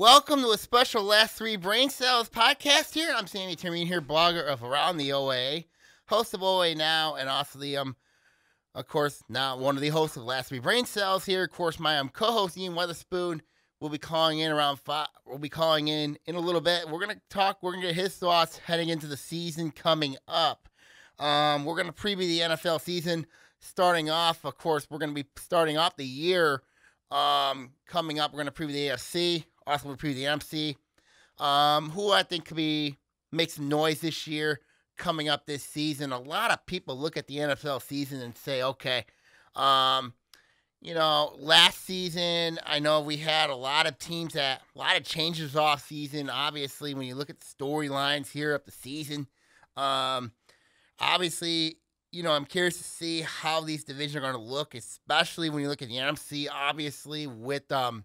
Welcome to a special Last Three Brain Cells podcast here. I'm Sammy Taormina here, blogger of Around the OA, host of OA Now, and also the, um, of course, now one of the hosts of Last Three Brain Cells here. Of course, my um, co-host Ian Witherspoon will be calling in around five. We'll be calling in in a little bit. We're gonna talk. We're gonna get his thoughts heading into the season coming up. Um, we're gonna preview the NFL season starting off. Of course, we're gonna be starting off the year. Um, coming up, we're gonna preview the AFC. Preview the MC. Um, who I think could be make some noise this year coming up this season. A lot of people look at the NFL season and say, okay, um, you know, last season, I know we had a lot of teams that, a lot of changes off season. Obviously, when you look at the storylines here up the season, um, obviously, you know, I'm curious to see how these divisions are going to look, especially when you look at the NFC, obviously, with, um,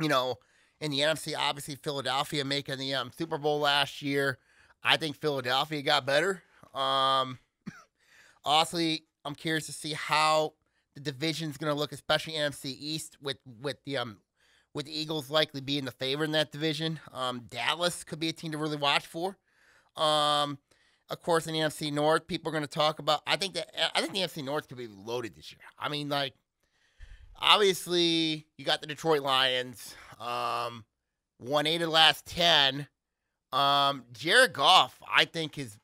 you know, in the NFC, obviously Philadelphia making the um, Super Bowl last year. I think Philadelphia got better. Um, honestly, I'm curious to see how the division's going to look, especially NFC East with with the um with the Eagles likely being the favorite in that division. Um, Dallas could be a team to really watch for. Um, of course, in the NFC North, people are going to talk about. I think that I think the NFC North could be loaded this year. I mean, like obviously you got the Detroit Lions. Um, won eight of the last ten. Um, Jared Goff, I think is,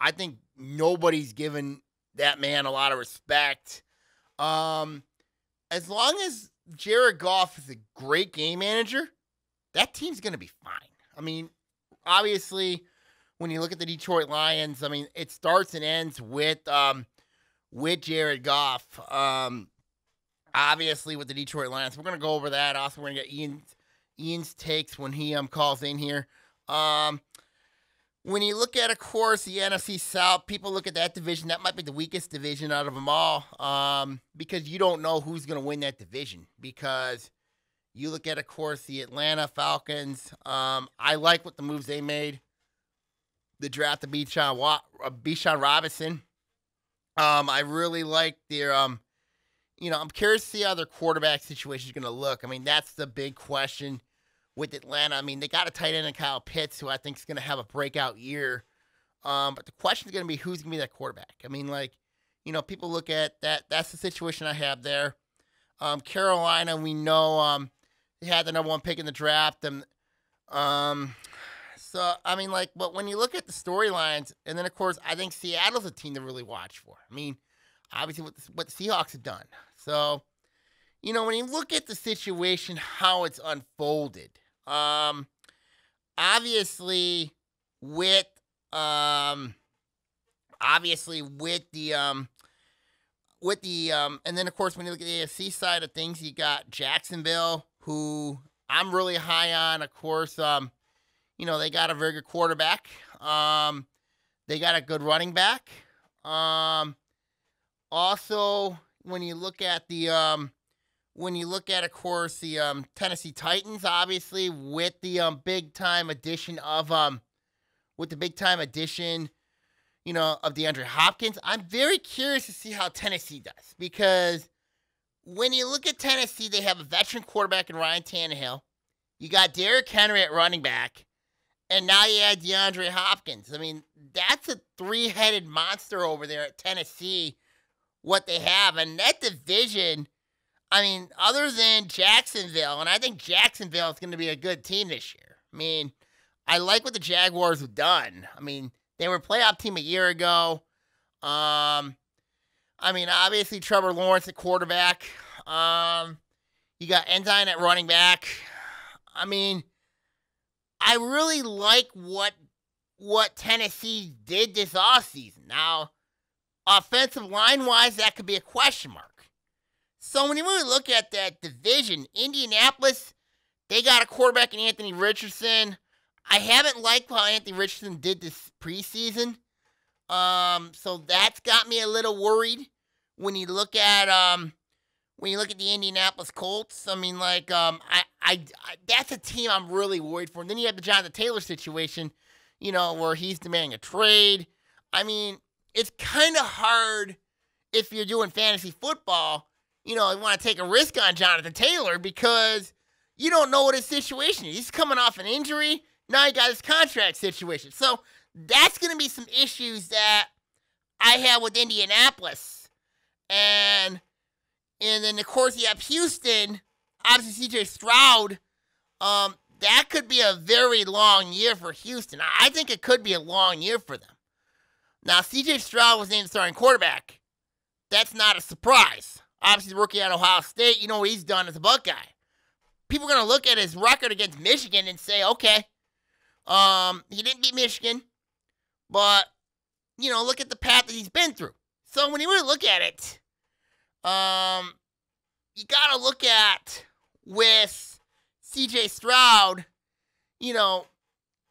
I think nobody's given that man a lot of respect. Um, as long as Jared Goff is a great game manager, that team's gonna be fine. I mean, obviously, when you look at the Detroit Lions, I mean, it starts and ends with um with Jared Goff. Um, obviously with the Detroit Lions, we're gonna go over that. Also, we're gonna get Ian's Ian's takes when he um calls in here. Um, when you look at, of course, the NFC South, people look at that division. That might be the weakest division out of them all, um, because you don't know who's going to win that division. Because you look at, of course, the Atlanta Falcons. Um, I like what the moves they made. The draft of Wa- uh, Bijan Robinson. Um, I really like their um, you know, I'm curious to see how their quarterback situation is going to look. I mean, that's the big question with Atlanta. I mean, they got a tight end in Kyle Pitts, who I think is going to have a breakout year. Um, but the question is going to be who's going to be that quarterback. I mean, like, you know, people look at that. That's the situation I have there. Um, Carolina, we know um, they had the number one pick in the draft, and um, so I mean, like, but when you look at the storylines, and then of course, I think Seattle's a team to really watch for. I mean, obviously, what the, what the Seahawks have done. So, you know, when you look at the situation, how it's unfolded, um, obviously with um, obviously with the um, with the um, and then of course when you look at the AFC side of things, you got Jacksonville, who I'm really high on. Of course, um, you know they got a very good quarterback. Um, they got a good running back. Um, also, when you look at the um, when you look at, of course, the um, Tennessee Titans, obviously with the um, big time addition of um, with the big time addition, you know, of DeAndre Hopkins, I'm very curious to see how Tennessee does because when you look at Tennessee, they have a veteran quarterback in Ryan Tannehill. You got Derrick Henry at running back, and now you add DeAndre Hopkins. I mean, that's a three-headed monster over there at Tennessee. What they have, and that division I mean, other than Jacksonville, and I think Jacksonville is going to be a good team this year. I mean, I like what the Jaguars have done. I mean, they were a playoff team a year ago. Um, I mean, obviously Trevor Lawrence at quarterback. Um, you got Ensign at running back. I mean, I really like what what Tennessee did this offseason. Now, offensive line wise, that could be a question mark. So when you really look at that division, Indianapolis, they got a quarterback in Anthony Richardson. I haven't liked how Anthony Richardson did this preseason. Um, so that's got me a little worried when you look at um when you look at the Indianapolis Colts. I mean, like um, I, I, I that's a team I'm really worried for. And then you have the Jonathan Taylor situation, you know, where he's demanding a trade. I mean, it's kind of hard if you're doing fantasy football you know, you want to take a risk on Jonathan Taylor because you don't know what his situation is. He's coming off an injury. Now he got his contract situation. So that's going to be some issues that I have with Indianapolis. And and then of course you have Houston, obviously CJ Stroud. Um, that could be a very long year for Houston. I think it could be a long year for them. Now CJ Stroud was named starting quarterback. That's not a surprise. Obviously, rookie at Ohio State, you know what he's done as a Buckeye. People are going to look at his record against Michigan and say, okay, um, he didn't beat Michigan, but, you know, look at the path that he's been through. So when you really look at it, um, you got to look at with CJ Stroud, you know,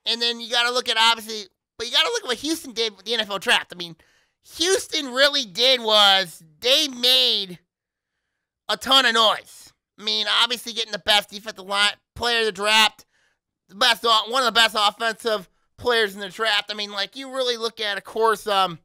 and then you got to look at obviously, but you got to look at what Houston did with the NFL draft. I mean, Houston really did was they made a ton of noise. I mean, obviously getting the best defensive line player the draft, the best one of the best offensive players in the draft. I mean, like you really look at, of course, um,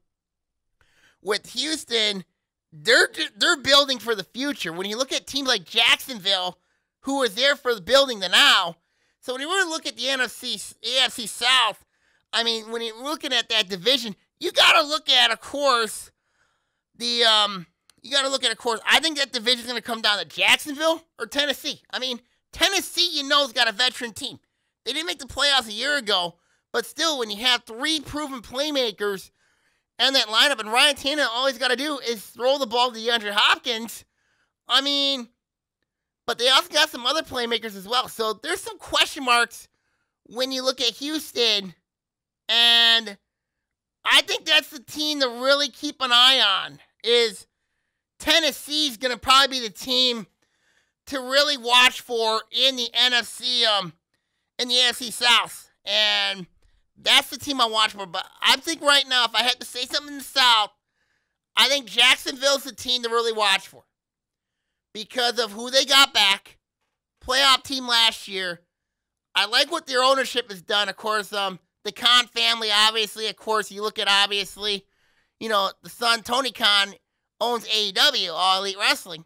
with Houston, they're they're building for the future. When you look at teams like Jacksonville, who was there for the building the now, so when you really look at the NFC AFC South, I mean, when you're looking at that division, you got to look at, of course, the um you got to look at, of course, I think that division's going to come down to Jacksonville or Tennessee. I mean, Tennessee, you know, has got a veteran team. They didn't make the playoffs a year ago, but still, when you have three proven playmakers and that lineup, and Ryan Tannehill always got to do is throw the ball to DeAndre Hopkins. I mean, but they also got some other playmakers as well. So there's some question marks when you look at Houston, and I think that's the team to really keep an eye on. Is Tennessee's going to probably be the team to really watch for in the NFC, um, in the NFC South. And that's the team I watch for. But I think right now, if I had to say something in the South, I think Jacksonville's the team to really watch for because of who they got back. Playoff team last year. I like what their ownership has done. Of course, um, the Khan family, obviously. Of course, you look at obviously, you know, the son Tony Khan owns AEW, All Elite Wrestling.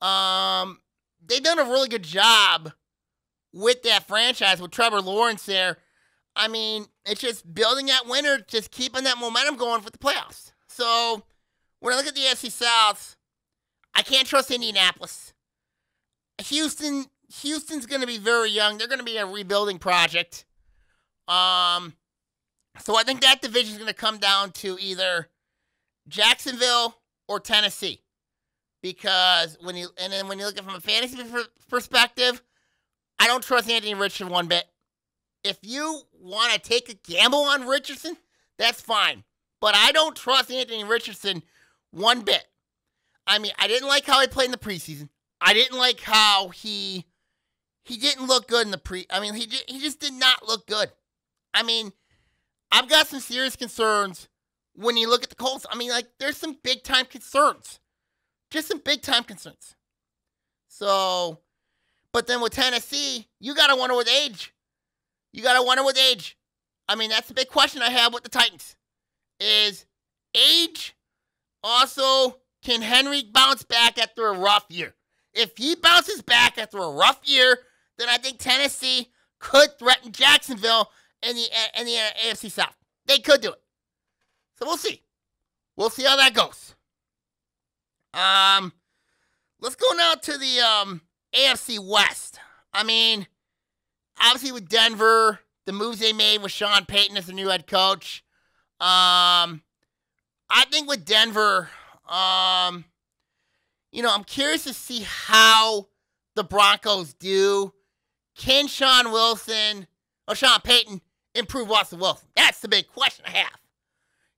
Um, they've done a really good job with that franchise with Trevor Lawrence there. I mean, it's just building that winner, just keeping that momentum going for the playoffs. So when I look at the FC South, I can't trust Indianapolis. Houston, Houston's going to be very young. They're going to be a rebuilding project. Um, so I think that division is going to come down to either Jacksonville or Tennessee. Because when you and then when you look at it from a fantasy perspective, I don't trust Anthony Richardson one bit. If you want to take a gamble on Richardson, that's fine. But I don't trust Anthony Richardson one bit. I mean, I didn't like how he played in the preseason. I didn't like how he he didn't look good in the pre. I mean, he he just did not look good. I mean, I've got some serious concerns when you look at the Colts, I mean, like, there's some big time concerns. Just some big time concerns. So, but then with Tennessee, you got to wonder with age. You got to wonder with age. I mean, that's the big question I have with the Titans. Is age also, can Henry bounce back after a rough year? If he bounces back after a rough year, then I think Tennessee could threaten Jacksonville in the in the AFC South. They could do it. So we'll see. We'll see how that goes. Um, let's go now to the um AFC West. I mean, obviously with Denver, the moves they made with Sean Payton as the new head coach. Um, I think with Denver, um, you know, I'm curious to see how the Broncos do. Can Sean Wilson or Sean Payton improve Watson Wilson? That's the big question I have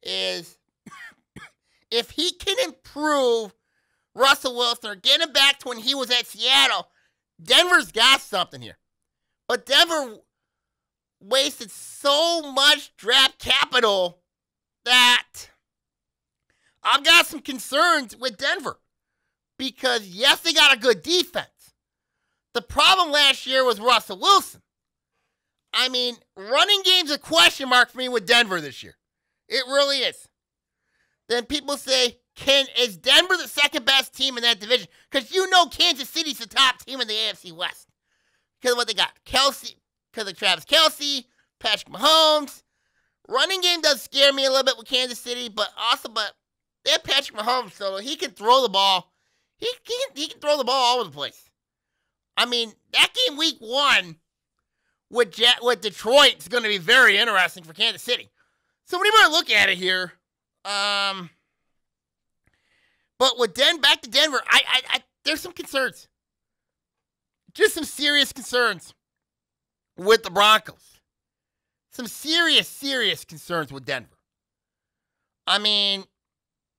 is if he can improve Russell Wilson or get him back to when he was at Seattle, Denver's got something here. But Denver wasted so much draft capital that I've got some concerns with Denver. Because, yes, they got a good defense. The problem last year was Russell Wilson. I mean, running game's a question mark for me with Denver this year. It really is. Then people say, "Can is Denver the second best team in that division?" Because you know Kansas City's the top team in the AFC West. because of what they got. Kelce, because of Travis Kelce, Patrick Mahomes. Running game does scare me a little bit with Kansas City, but also, but they have Patrick Mahomes, so he can throw the ball. He, can, he can throw the ball all over the place. I mean, that game week one with, Jet, with Detroit is going to be very interesting for Kansas City. So when you want to look at it here, um, but with Den back to Denver, I, I, I there's some concerns. Just some serious concerns with the Broncos. Some serious, serious concerns with Denver. I mean,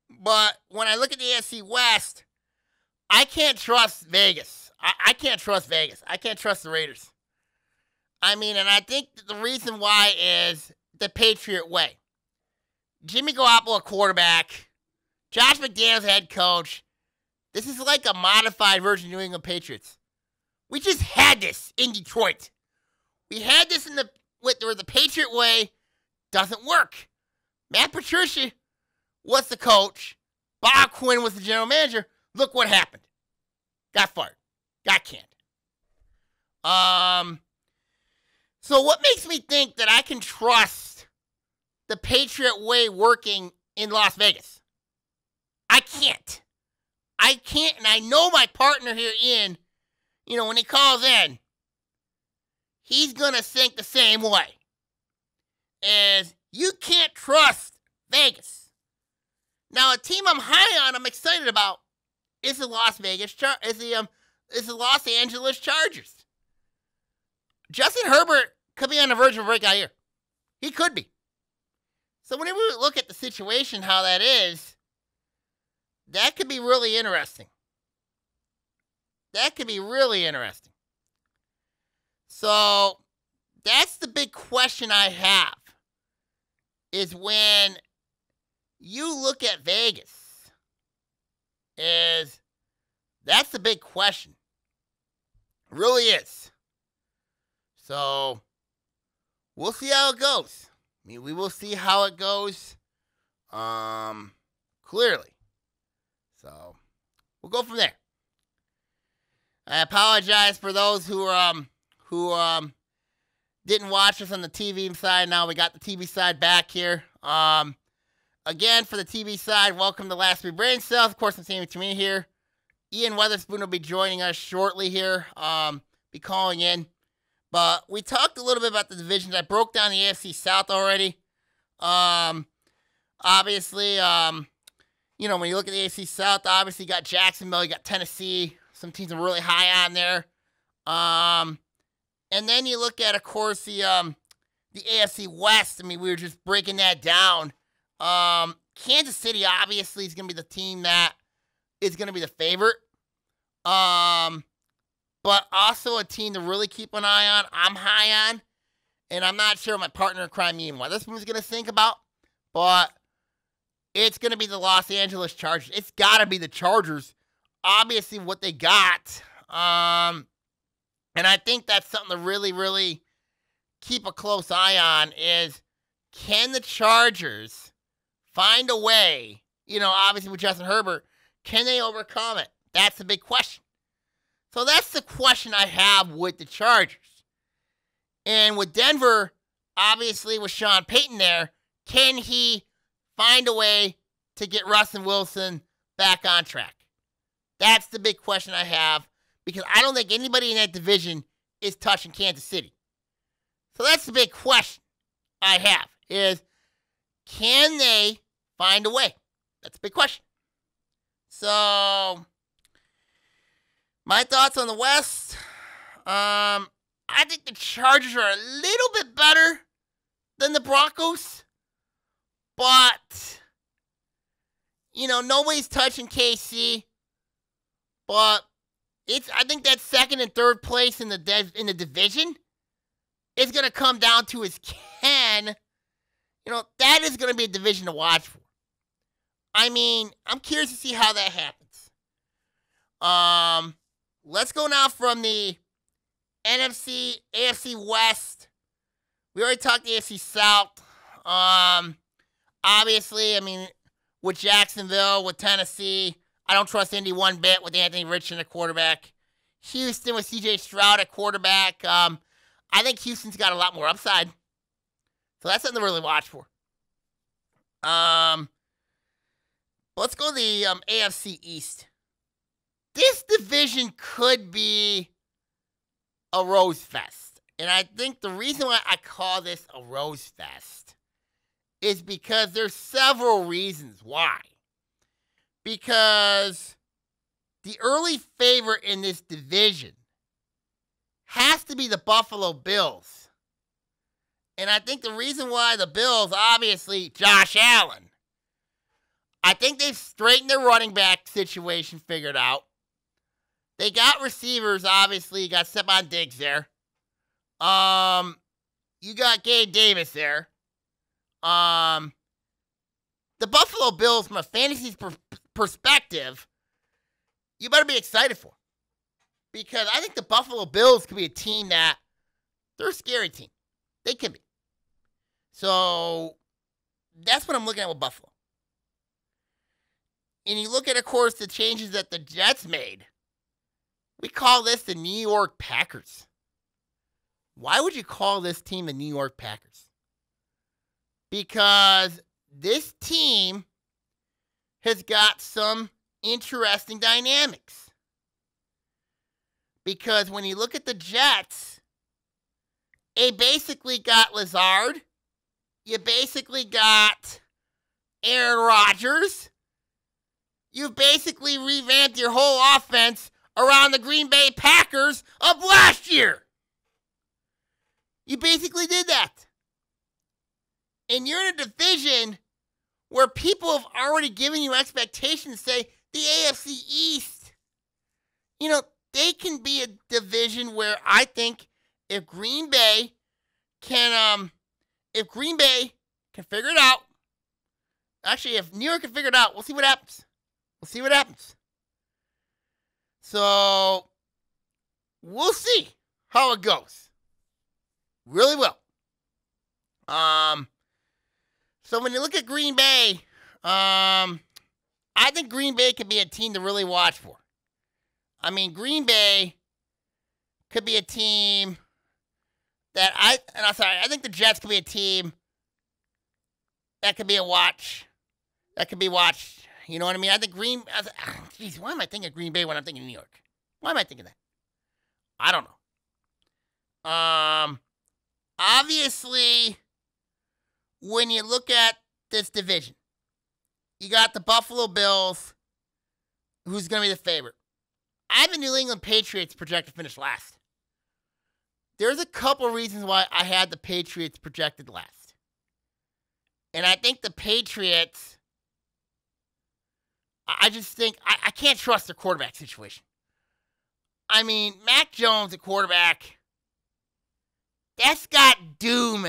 but when I look at the AFC West, I can't trust Vegas. I, I can't trust Vegas. I can't trust the Raiders. I mean, and I think the reason why is the Patriot way. Jimmy Garoppolo, quarterback. Josh McDaniels, head coach. This is like a modified version of New England Patriots. We just had this in Detroit. We had this in the with where the Patriot way doesn't work. Matt Patricia was the coach. Bob Quinn was the general manager. Look what happened. Got fired. Got canned. Um. So what makes me think that I can trust the Patriot way working in Las Vegas? I can't. I can't, and I know my partner here, Ian, you know, when he calls in, he's going to think the same way. As you can't trust Vegas. Now, a team I'm high on, I'm excited about, is the Las Vegas Char- is the um is the Los Angeles Chargers. Justin Herbert could be on the verge of a breakout year. He could be. So whenever we look at the situation, how that is, that could be really interesting. That could be really interesting. So that's the big question I have is when you look at Vegas is that's the big question. Really is. So we'll see how it goes. I mean, we will see how it goes. Um, clearly. So we'll go from there. I apologize for those who um who um didn't watch us on the TV side. Now we got the TV side back here. Um, again for the TV side, welcome to Last Week Brain Cells. Of course, I'm Sammy me here. Ian Witherspoon will be joining us shortly here. Um, be calling in. But we talked a little bit about the divisions. I broke down the AFC South already. Um, obviously, um, you know, when you look at the AFC South, obviously you got Jacksonville, you got Tennessee. Some teams are really high on there. Um, and then you look at, of course, the um, the AFC West. I mean, we were just breaking that down. Um, Kansas City obviously is going to be the team that is going to be the favorite. Um, but also a team to really keep an eye on. I'm high on, and I'm not sure my partner in crime, Ian Witherspoon, is going to think about, but it's going to be the Los Angeles Chargers. It's got to be the Chargers. Obviously, what they got. Um, and I think that's something to really, really keep a close eye on is can the Chargers find a way, you know, obviously with Justin Herbert, can they overcome it? That's the big question. So that's the question I have with the Chargers. And with Denver, obviously with Sean Payton there, can he find a way to get Russell Wilson back on track? That's the big question I have because I don't think anybody in that division is touching Kansas City. So that's the big question I have is can they find a way? That's a big question. So my thoughts on the West. Um, I think the Chargers are a little bit better than the Broncos, but you know nobody's touching KC. But it's I think that second and third place in the in the division is going to come down to is can you know that is going to be a division to watch for. I mean, I'm curious to see how that happens. Um, let's go now from the NFC, AFC West. We already talked AFC South. Um, obviously, I mean, with Jacksonville, with Tennessee, I don't trust Indy one bit with Anthony Richardson, the quarterback. Houston with CJ Stroud at quarterback. Um, I think Houston's got a lot more upside. So that's something to really watch for. Um, let's go to the um, AFC East. This division could be a rose fest. And I think the reason why I call this a rose fest is because there's several reasons why. Because the early favorite in this division has to be the Buffalo Bills. And I think the reason why the Bills, obviously, Josh Allen. I think they've straightened their running back situation figured out. They got receivers, obviously. You got Stefon Diggs there. Um, you got Gabe Davis there. Um, the Buffalo Bills, from a fantasy per- perspective, you better be excited for. Because I think the Buffalo Bills could be a team that they're a scary team. They can be. So that's what I'm looking at with Buffalo. And you look at, of course, the changes that the Jets made. We call this the New York Packers. Why would you call this team the New York Packers? Because this team has got some interesting dynamics. Because when you look at the Jets, they basically got Lazard. You basically got Aaron Rodgers. You've basically revamped your whole offense around the Green Bay Packers of last year. You basically did that. And you're in a division where people have already given you expectations, say the AFC East, you know, they can be a division where I think if Green Bay can, um, if Green Bay can figure it out, actually, if New York can figure it out, we'll see what happens. We'll see what happens. So we'll see how it goes. Really will. Um so when you look at Green Bay, um I think Green Bay could be a team to really watch for. I mean, Green Bay could be a team that I and I'm sorry, I think the Jets could be a team that could be a watch. That could be watched you know what I mean? I think Green. Jeez, why am I thinking Green Bay when I'm thinking New York? Why am I thinking that? I don't know. Um, obviously, when you look at this division, you got the Buffalo Bills, who's going to be the favorite. I have the New England Patriots projected to finish last. There's a couple reasons why I had the Patriots projected last. And I think the Patriots I just think I, I can't trust the quarterback situation. I mean, Mac Jones, a quarterback, that's got doom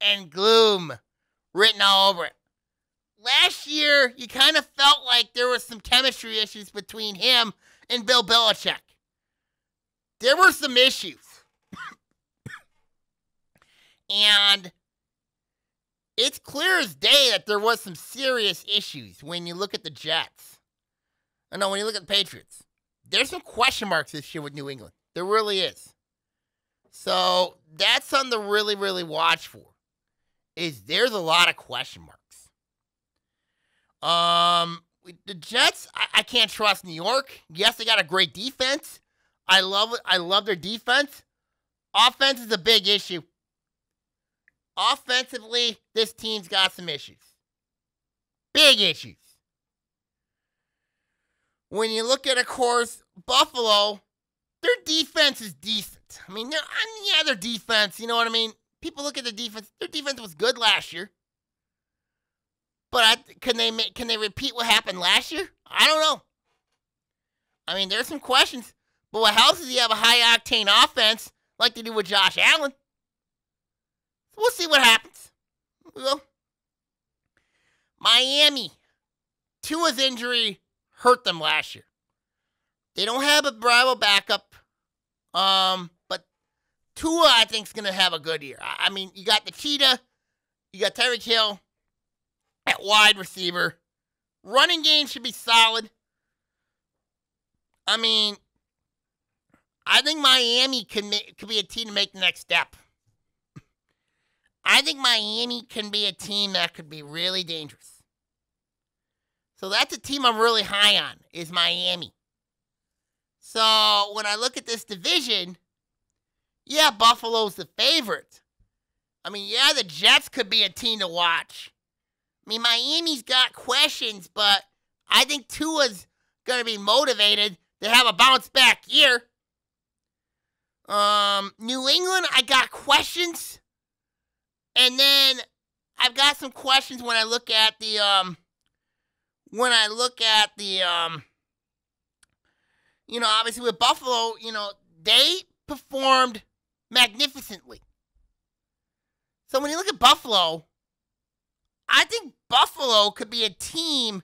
and gloom written all over it. Last year, you kind of felt like there was some chemistry issues between him and Bill Belichick. There were some issues. and it's clear as day that there was some serious issues when you look at the Jets. I know when you look at the Patriots, there's some question marks this year with New England. There really is. So that's something to really, really watch for. Is there's a lot of question marks. Um, the Jets, I, I can't trust New York. Yes, they got a great defense. I love it. I love their defense. Offense is a big issue. Offensively, this team's got some issues. Big issues. When you look at, of course, Buffalo, their defense is decent. I mean, yeah, their defense, you know what I mean? People look at the defense. Their defense was good last year. But I, can they can they repeat what happened last year? I don't know. I mean, there's some questions. But what helps is you have a high octane offense like they do with Josh Allen. So we'll see what happens. We will. Miami. Tua's injury hurt them last year. They don't have a rival backup, um, but Tua I think is gonna have a good year. I, I mean, you got the cheetah, you got Tyreek Hill at wide receiver. Running game should be solid. I mean, I think Miami can ma- could be a team to make the next step. I think Miami can be a team that could be really dangerous. So that's a team I'm really high on is Miami. So when I look at this division, yeah, Buffalo's the favorite. I mean, yeah, the Jets could be a team to watch. I mean, Miami's got questions, but I think Tua's going to be motivated to have a bounce back year. Um, New England, I got questions. And then I've got some questions when I look at the um when I look at the um you know, obviously with Buffalo, you know, they performed magnificently. So when you look at Buffalo, I think Buffalo could be a team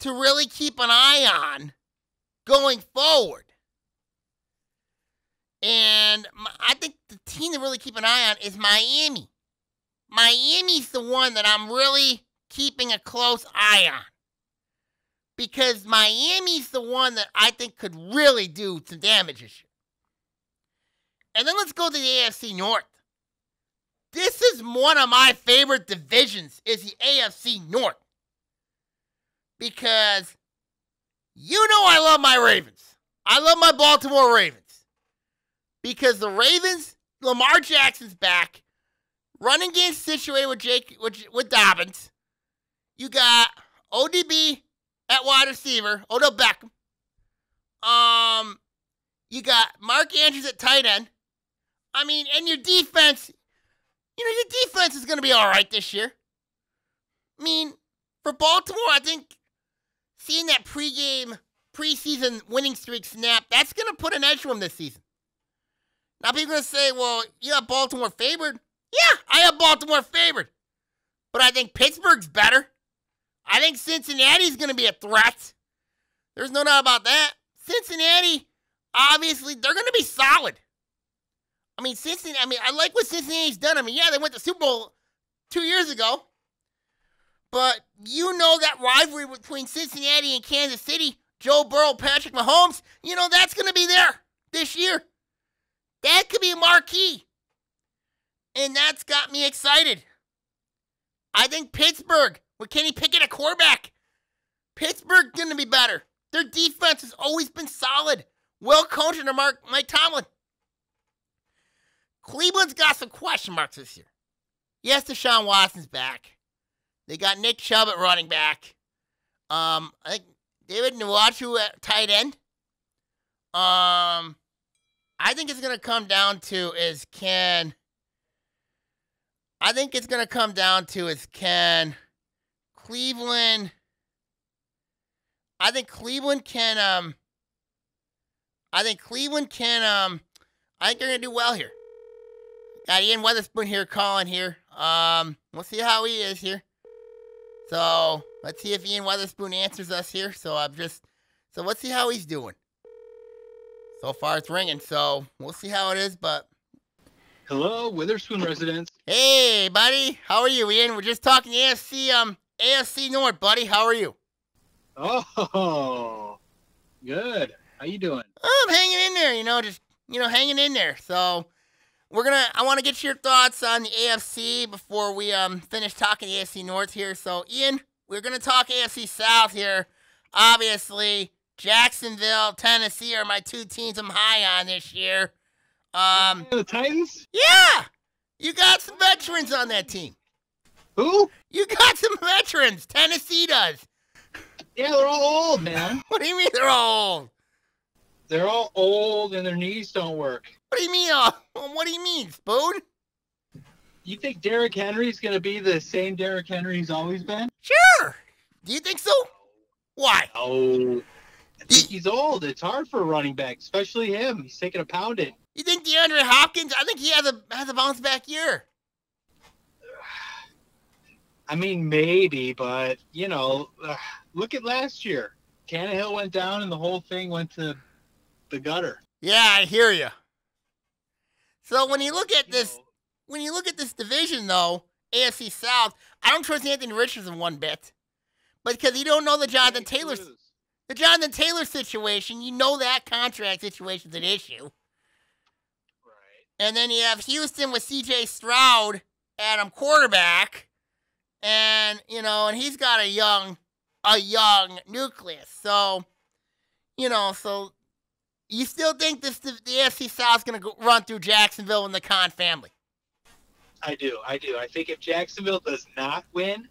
to really keep an eye on going forward. And I think the team to really keep an eye on is Miami. Miami's the one that I'm really keeping a close eye on. Because Miami's the one that I think could really do some damage this year. And then let's go to the AFC North. This is one of my favorite divisions is the AFC North. Because you know I love my Ravens. I love my Baltimore Ravens. Because the Ravens, Lamar Jackson's back. Running game situated with Jake with, with Dobbins. You got ODB at wide receiver, Odell Beckham. Um, you got Mark Andrews at tight end. I mean, and your defense, you know, your defense is going to be all right this year. I mean, for Baltimore, I think seeing that pregame, preseason winning streak snap, that's going to put an edge to them this season. Now, people are going to say, well, you have Baltimore favored. Yeah, I have Baltimore favored. But I think Pittsburgh's better. I think Cincinnati's going to be a threat. There's no doubt about that. Cincinnati, obviously, they're going to be solid. I mean, Cincinnati, I mean, I like what Cincinnati's done. I mean, yeah, they went to Super Bowl two years ago. But you know that rivalry between Cincinnati and Kansas City, Joe Burrow, Patrick Mahomes, you know that's going to be there this year. That could be a marquee. And that's got me excited. I think Pittsburgh, with Pickett a quarterback, Pittsburgh going to be better. Their defense has always been solid. Well coached under Mark, Mike Tomlin. Cleveland's got some question marks this year. Yes, Deshaun Watson's back. They got Nick Chubb at running back. Um, I think David Njoku at tight end. Um, I think it's gonna come down to is can. I think it's gonna come down to is can Cleveland. I think Cleveland can. Um, I think Cleveland can. Um, I think they're gonna do well here. Got Ian Witherspoon here calling here. Um, we'll see how he is here. So let's see if Ian Witherspoon answers us here. So I'm just so let's see how he's doing. So far it's ringing, so we'll see how it is, but Hello, Witherspoon residents. Hey buddy, how are you, Ian? We're just talking AFC um AFC North, buddy. How are you? Oh good. How you doing? I'm hanging in there, you know, just you know, hanging in there. So we're gonna I wanna get your thoughts on the AFC before we um finish talking AFC North here. So Ian, we're gonna talk AFC South here. Obviously, Jacksonville, Tennessee are my two teams I'm high on this year. Um, the Titans? Yeah, you got some veterans on that team. Who? You got some veterans. Tennessee does. Yeah, they're all old, man. what do you mean they're all old? They're all old and their knees don't work. What do you mean? Uh, what do you mean, Spoon? You think Derrick Henry's going to be the same Derrick Henry he's always been? Sure. Do you think so? Why? Oh, I think he's old. It's hard for a running back, especially him. He's taking a pounding. You think DeAndre Hopkins? I think he has a has a bounce back year. I mean, maybe, but you know, uh, look at last year. Tannehill went down, and the whole thing went to the gutter. Yeah, I hear you. So when you look at this, when you look at this division, though, AFC South, I don't trust Anthony Richardson one bit, but because you don't know the Jonathan Taylor's. The Jonathan Taylor situation, you know that contract situation's an issue. Right. And then you have Houston with CJ Stroud at him quarterback. And, you know, and he's got a young a young nucleus. So, you know, so you still think this the, the AFC South is going to run through Jacksonville and the Khan family? I do. I do. I think if Jacksonville does not win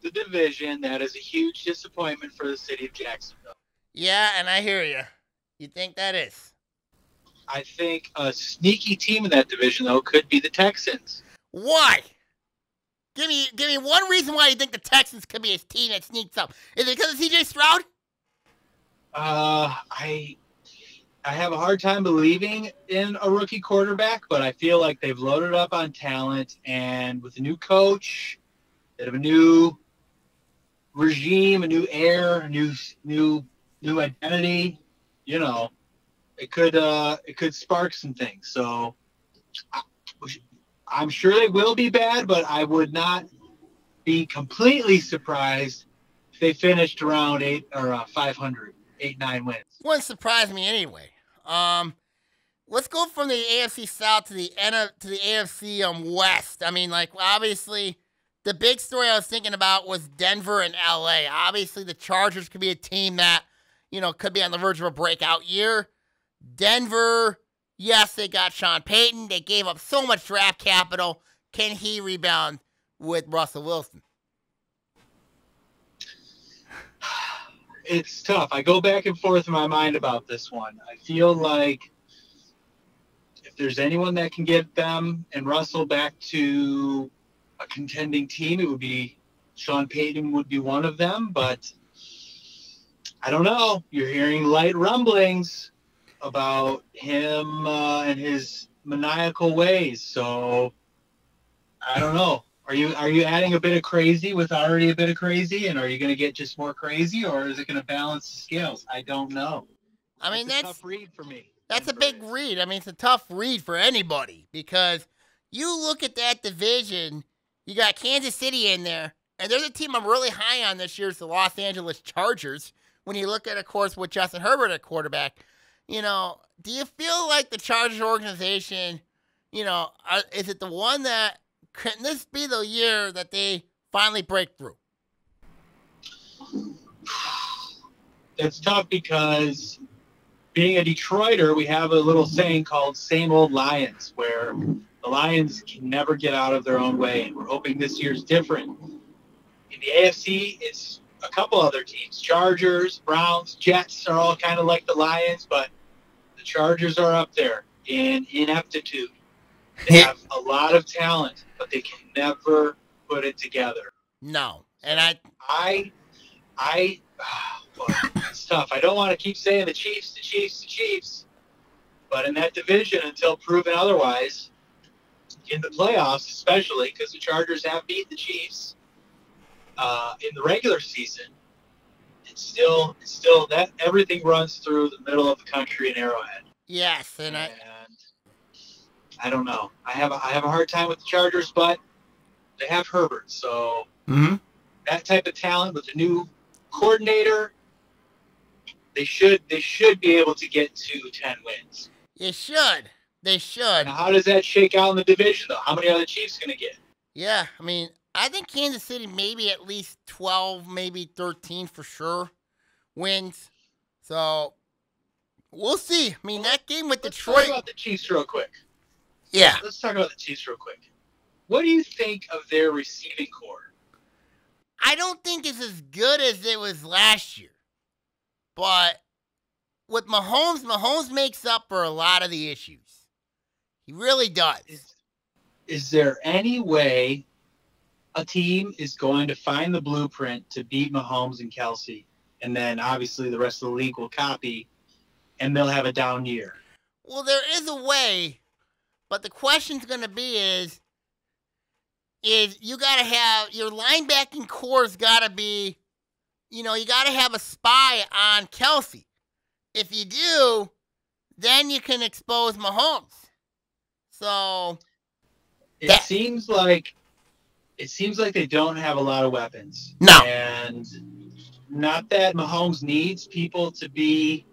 the division, that is a huge disappointment for the city of Jacksonville. Yeah, and I hear you. You think that is? I think a sneaky team in that division, though, could be the Texans. Why? Give me, give me one reason why you think the Texans could be a team that sneaks up. Is it because of C.J. Stroud? Uh, I, I have a hard time believing in a rookie quarterback, but I feel like they've loaded up on talent, and with a new coach, they have a new regime, a new air, a new new new identity. You know, it could uh, it could spark some things. So I'm sure they will be bad, but I would not be completely surprised if they finished around eight or uh, 500, eight nine wins. Wouldn't surprise me anyway. Um, let's go from the AFC South to the N- to the AFC um, West. I mean, like obviously, the big story I was thinking about was Denver and LA. Obviously, the Chargers could be a team that you know could be on the verge of a breakout year. Denver Yes, they got Sean Payton. They gave up so much draft capital. Can he rebound with Russell Wilson? It's tough. I go back and forth in my mind about this one. I feel like if there's anyone that can get them and Russell back to a contending team, it would be Sean Payton would be one of them, but I don't know. You're hearing light rumblings about him uh, and his maniacal ways. So I don't know. Are you are you adding a bit of crazy with already a bit of crazy, and are you going to get just more crazy, or is it going to balance the scales? I don't know. I mean, that's, that's a tough read for me. That's a big read. I mean, it's a tough read for anybody because you look at that division. You got Kansas City in there, and there's a team I'm really high on this year. Is the Los Angeles Chargers. When you look at, of course, with Justin Herbert at quarterback, you know, do you feel like the Chargers organization, you know, are, is it the one that can this be the year that they finally break through? It's tough because being a Detroiter, we have a little saying called "same old Lions," where the Lions can never get out of their own way, and we're hoping this year's different. In the AFC, it's a couple other teams: Chargers, Browns, Jets are all kind of like the Lions, but Chargers are up there in ineptitude. They have a lot of talent, but they can never put it together. No, and I, I, I, well, it's tough. I don't want to keep saying the Chiefs, the Chiefs, the Chiefs, but in that division, until proven otherwise, in the playoffs, especially because the Chargers have beat the Chiefs uh, in the regular season, it's still it's still that everything runs through the middle of the country in Arrowhead. Yes, and, I I don't know. I have a, I have a hard time with the Chargers, but they have Herbert, so mm-hmm. that type of talent with a new coordinator, they should they should be able to get to ten wins. You should. They should. Now, how does that shake out in the division, though? How many are the Chiefs going to get? Yeah, I mean, I think Kansas City maybe at least 12, maybe 13 for sure wins. So we'll see. I mean, that game with Let's Detroit. Talk about the Chiefs real quick. Yeah. Let's talk about the Chiefs real quick. What do you think of their receiving core? I don't think it's as good as it was last year. But with Mahomes, Mahomes makes up for a lot of the issues. He really does. Is, is there any way a team is going to find the blueprint to beat Mahomes and Kelce, and then obviously the rest of the league will copy, and they'll have a down year. Well, there is a way, but the question's going to be is is you got to have your linebacking core's got to be, you know, you got to have a spy on Kelce. If you do, then you can expose Mahomes. So it that, seems like it seems like they don't have a lot of weapons. No. And not that Mahomes needs people to be,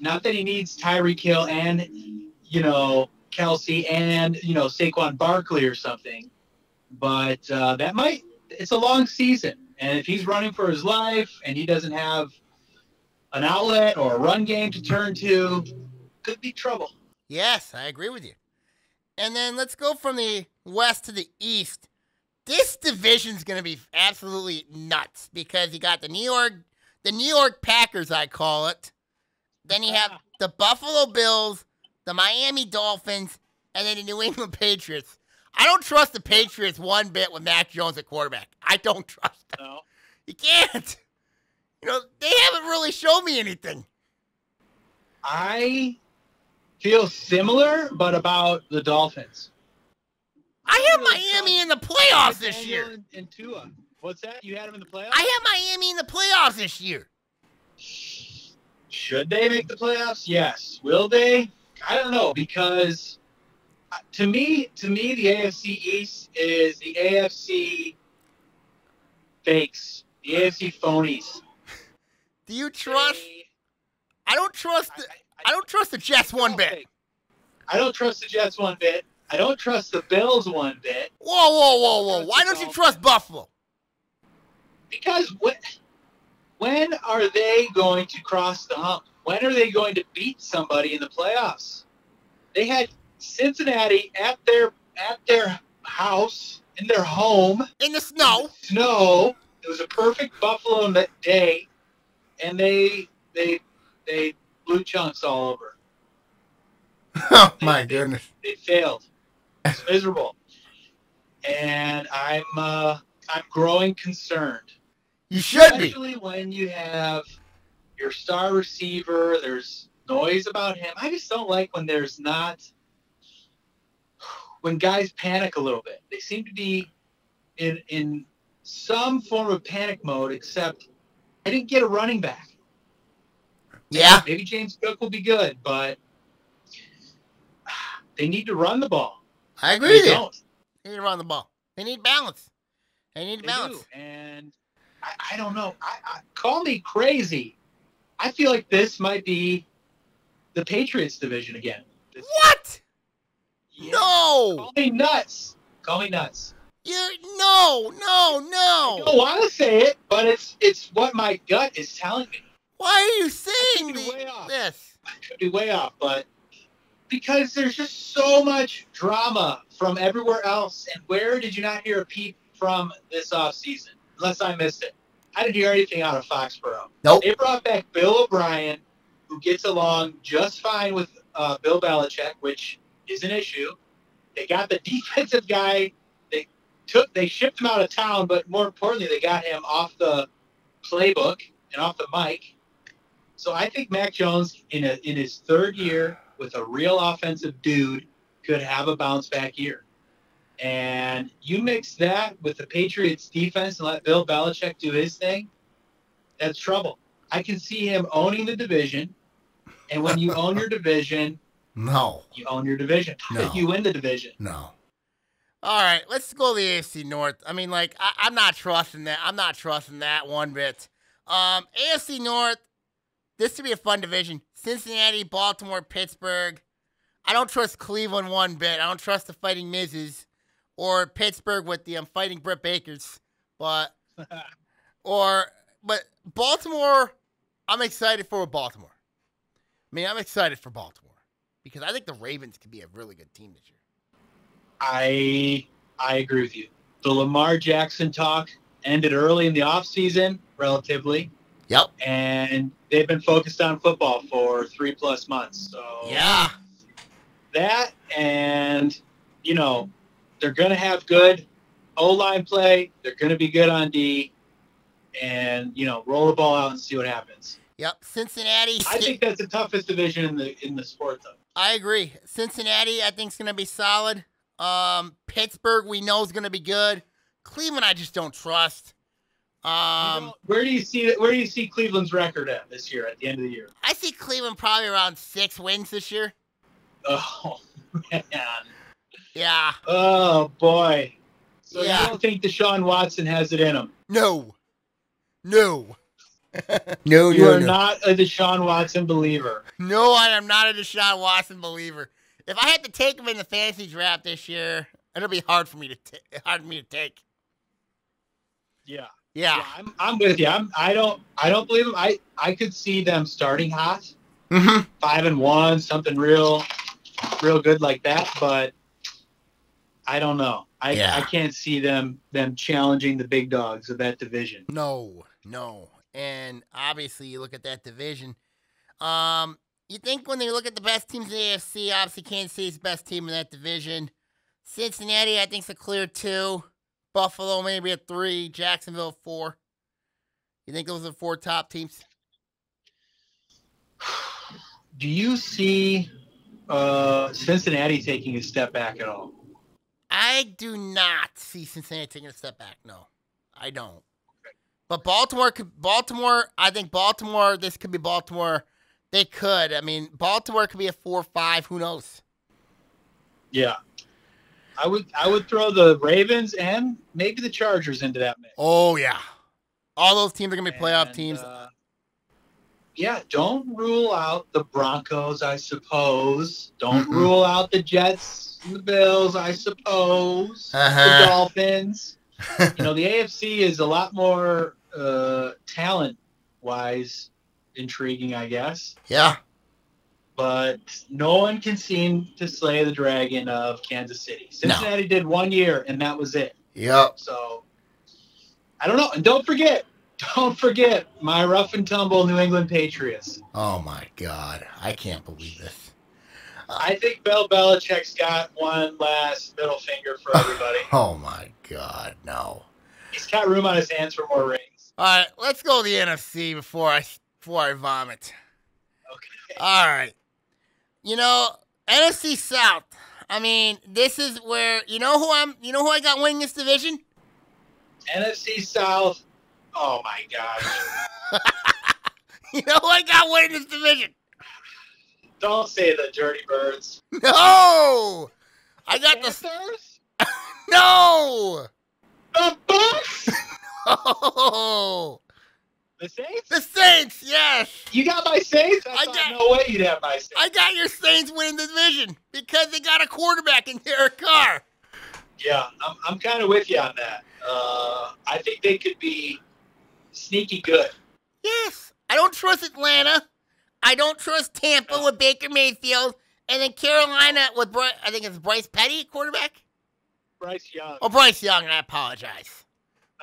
not that he needs Tyreek Hill and, you know, Kelce and, you know, Saquon Barkley or something, but uh, that might, it's a long season. And if he's running for his life and he doesn't have an outlet or a run game to turn to, could be trouble. Yes, I agree with you. And then let's go from the west to the east. This division's going to be absolutely nuts because you got the New York, the New York Packers, I call it. Then you have the Buffalo Bills, the Miami Dolphins, and then the New England Patriots. I don't trust the Patriots one bit with Mac Jones at quarterback. I don't trust them. No. You can't. You know, they haven't really shown me anything. I feel similar, but about the Dolphins. I have Miami in the playoffs this year. And, and Tua. What's that? You had him in the playoffs? I have Miami in the playoffs this year. Should they make the playoffs? Yes. Will they? I don't know because uh, to me, to me, the AFC East is the AFC fakes, the AFC phonies. Do you trust? They- I don't trust. I- The, I- I don't trust the Jets one I- bit. I don't trust the Jets one bit. I don't trust the Bills one bit Whoa, whoa, whoa, whoa! Why don't you trust Buffalo? because when, when are they going to cross the hump? When are they going to beat somebody in the playoffs? They had Cincinnati at their at their house in their home In the snow. snow. It was a perfect Buffalo that day, and they they they blew chunks all over. Oh my goodness! They failed. It's miserable, and I'm uh, I'm growing concerned. You should be. Especially when you have your star receiver, there's noise about him. I just don't like when there's not when guys panic a little bit. They seem to be in in some form of panic mode, except I didn't get a running back. Yeah, Maybe James Cook will be good, but they need to run the ball. I agree They with you. don't. They need to run the ball. They need balance. They need They balance. do. And I, I don't know. I, I call me crazy. I feel like this might be the Patriots division again. This- What? Yeah. No! Call me nuts. Call me nuts. You no, no, no. I don't want to say it, but it's it's what my gut is telling me. Why are you saying could be way off. this? I could be way off, but because there's just so much drama from everywhere else. And where did you not hear a peep from this off season? Unless I missed it. I didn't hear anything out of Foxborough. Nope. They brought back Bill O'Brien, who gets along just fine with uh, Bill Belichick, which is an issue. They got the defensive guy. They took, they shipped him out of town, but more importantly, they got him off the playbook and off the mic. So I think Mac Jones, in a, in his third year with a real offensive dude, could have a bounce back year. And you mix that with the Patriots defense and let Bill Belichick do his thing, that's trouble. I can see him owning the division. And when you own your division, No, you own your division. No. You win the division. no. All right, let's go to the AFC North. I mean, like, I, I'm not trusting that. I'm not trusting that one bit. Um, AFC North. This should be a fun division. Cincinnati, Baltimore, Pittsburgh. I don't trust Cleveland one bit. I don't trust the Fighting Mizes or Pittsburgh with the I'm um, Fighting Britt Bakers. But or but Baltimore, I'm excited for Baltimore. I mean, I'm excited for Baltimore because I think the Ravens could be a really good team this year. I I agree with you. The Lamar Jackson talk ended early in the offseason, relatively, Yep. and they've been focused on football for three plus months. So Yeah. that and you know they're going to have good O line play. They're going to be good on D, and you know roll the ball out and see what happens. Yep. Cincinnati. I think that's the toughest division in the in the sport, though. I agree. Cincinnati, I think is going to be solid. Um, Pittsburgh, we know is going to be good. Cleveland, I just don't trust. You Um, know, where do you see where do you see Cleveland's record at this year at the end of the year? I see Cleveland probably around six wins this year. Oh man. Yeah. Oh boy. So Yeah. you don't think Deshaun Watson has it in him? No. No. no, You no, are no. not a Deshaun Watson believer. No, I am not a Deshaun Watson believer. If I had to take him in the fantasy draft this year, it'll be hard for me to t- hard for me to take. Yeah. Yeah. Yeah, I'm, I'm with you. I'm, I don't I don't believe them. I, I could see them starting hot, Mm-hmm. five and one, something real real good like that, but I don't know. I, Yeah. I can't see them them challenging the big dogs of that division. No, no. And obviously, you look at that division. Um, you think when they look at the best teams in the AFC, obviously Kansas City's best team in that division. Cincinnati, I think, is a clear two. Buffalo, maybe a three. Jacksonville, four. You think those are the four top teams? Do you see uh, Cincinnati taking a step back at all? I do not see Cincinnati taking a step back. No, I don't. But Baltimore could Baltimore. I think Baltimore. This could be Baltimore. They could. I mean, Baltimore could be a four-five. Who knows? Yeah. I would I would throw the Ravens and maybe the Chargers into that mix. Oh yeah, all those teams are gonna be playoff And, teams. uh, yeah, don't rule out the Broncos, I suppose. Don't Mm-mm. rule out the Jets and the Bills, I suppose. The Uh-huh. Dolphins. you know, the AFC is a lot more uh, talent wise intriguing, I guess. yeah, But no one can seem to slay the dragon of Kansas City. Cincinnati did one year, and that was it. yep. So I don't know. And don't forget, don't forget my rough and tumble New England Patriots. Oh my God, I can't believe this. I think Bill Belichick's got one last middle finger for everybody. Oh my God, no. He's got room on his hands for more rings. All right, let's go to the NFC before I before I vomit. Okay. All right. You know, NFC South. I mean, this is where you know who I'm. You know who I got winning this division? NFC South. Oh my gosh. You know who I got winning this division? Don't say the Dirty Birds. No, I got the Panthers? no. The Bucs? Oh, The Saints? the Saints. Yes, You got my Saints? I, I got- no way you'd have my Saints. I got your Saints winning the division because they got a quarterback in Derek Carr. Yeah, I'm, I'm kind of with you on that. Uh, I think they could be sneaky good. Yes, I don't trust Atlanta. I don't trust Tampa No. with Baker Mayfield, and then Carolina with Bry- I think it's Bryce Petty quarterback. Bryce Young, Oh, Bryce Young. I apologize.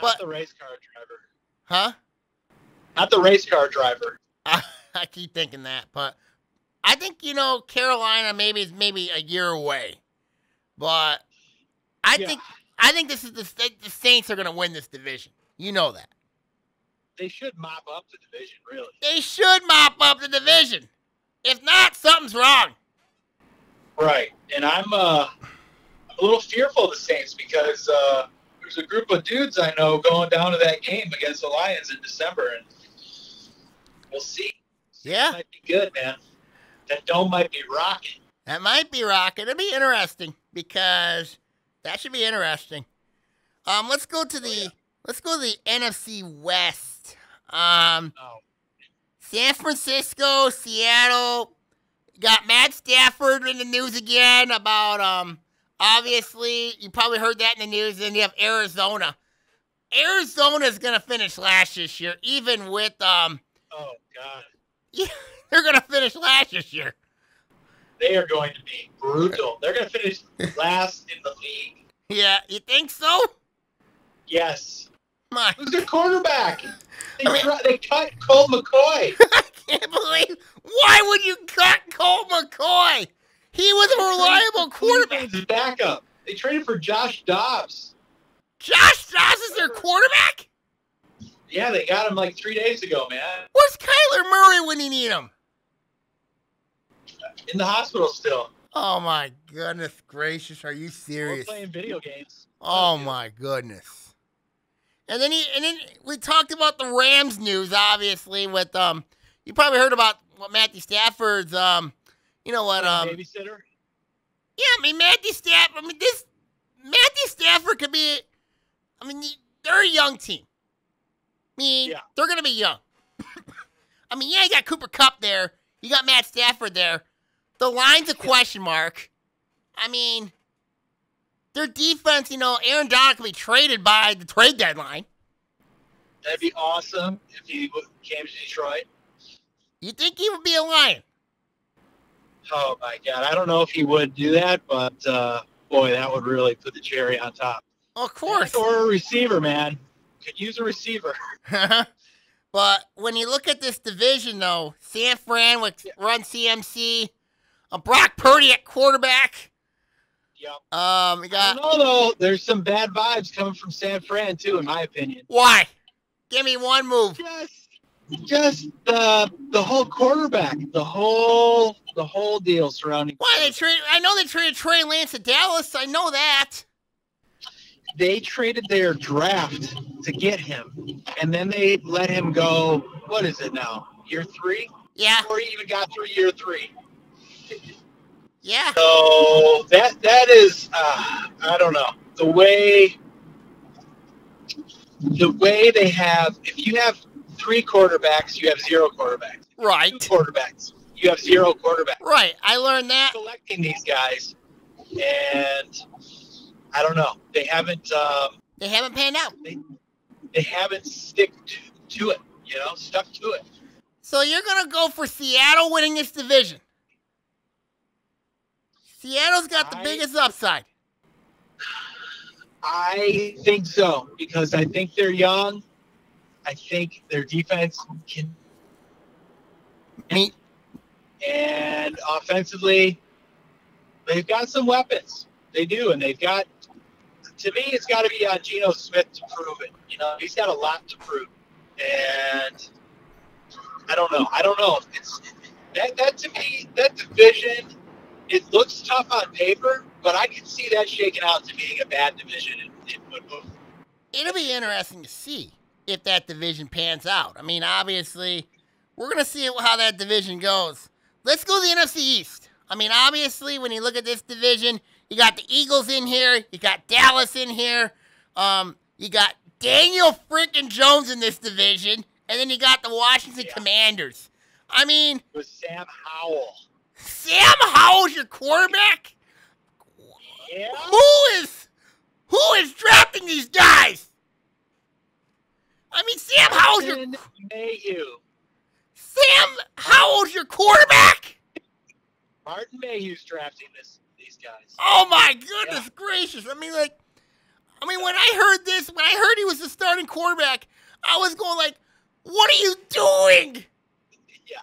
not but- the race car driver. Huh? Not the race car driver. I, I keep thinking that, but I think you know Carolina maybe is maybe a year away, but I Yeah. think I think this is the the Saints are going to win this division. You know that They should mop up the division, really. they should mop up the division. If not, something's wrong. Right. And I'm uh, I'm a little fearful of the Saints because uh, there's a group of dudes I know going down to that game against the Lions in December, and we'll see. Yeah, Might be good, man. That dome might be rocking. that might be rocking. It'll be interesting because that should be interesting. Um, let's go to the yeah. let's go to the NFC West. Um. Oh, San Francisco, Seattle, got Matt Stafford in the news again about um obviously you probably heard that in the news. Then you have Arizona. Arizona's gonna finish last this year, even with um oh God. they're gonna finish last this year. They are going to be brutal. They're going to finish last in the league. Yeah, you think so? Yes. My Who's their quarterback? They, I mean- dra- they cut Colt McCoy. I can't believe why would you cut Colt McCoy? He was a reliable quarterback. Cleveland's backup. They traded for Josh Dobbs. Josh Dobbs is their quarterback? Yeah, they got him like three days ago, man. Where's Kyler Murray when you need him? In the hospital still. Oh my goodness gracious, are you We're serious? playing video games. Oh my goodness. And then he, and then we talked about the Rams news, obviously, with um you probably heard about what Matthew Stafford's um you know what um babysitter. yeah, I mean Matthew Stafford I mean this Matthew Stafford could be I mean they're a young team. I mean Yeah. they're gonna be young. I mean, yeah, you got Cooper Kupp there. You got Matt Stafford there. The line's a question mark. I mean, their defense, you know, Aaron Donald can be traded by the trade deadline. That'd be awesome if he came to Detroit. You think he would be a Lion? Oh my God, I don't know if he would do that, but uh, boy, that would really put the cherry on top. Of course. Or a receiver, man. Could use a receiver. but when you look at this division, though, San Fran with run CMC, a Brock Purdy at quarterback. Yep. Um, we got don't though. There's some bad vibes coming from San Fran too, in my opinion. why? Give me one move. Just, just the the whole quarterback, the whole the whole deal surrounding. Why they trade? I know they traded Trey Lance to Dallas. I know that. They traded their draft to get him, and then they let him go. What is it now? Year three, Yeah, or he even got through year three. yeah. So that that is, uh, I don't know the way the way they have. If you have three quarterbacks, you have zero quarterbacks. Right, Two quarterbacks, you have zero quarterbacks. right. I learned that. Selecting these guys, and I don't know. They haven't. Um, They haven't panned out. they haven't stick to, to it. You know, stuck to it. So you're gonna go for Seattle winning this division. Seattle's got the I- biggest upside. I think so because I think they're young. I think their defense can Me, and offensively, they've got some weapons. They do, and they've got. To me, it's got to be on Geno Smith to prove it. You know, he's got a lot to prove, and I don't know. I don't know. It's that that to me that division. It looks tough on paper, but I can see that shaking out to being a bad division in, in football. it'll be interesting to see if that division pans out. I mean, obviously, we're gonna see how that division goes. Let's go to the NFC East. I mean, obviously, when you look at this division, you got the Eagles in here, you got Dallas in here, um, you got Daniel freaking Jones in this division, and then you got the Washington Yeah. Commanders. I mean, With Sam Howell. Sam Howell's your quarterback? Yeah. Who is who is drafting these guys? I mean, Sam Howell's your Martin Mayhew. Sam Howell's your quarterback. Martin Mayhew's drafting this guys. Oh my goodness gracious! I mean, like, I mean, when I heard this, when I heard he was the starting quarterback, I was going like, "What are you doing?" Yeah.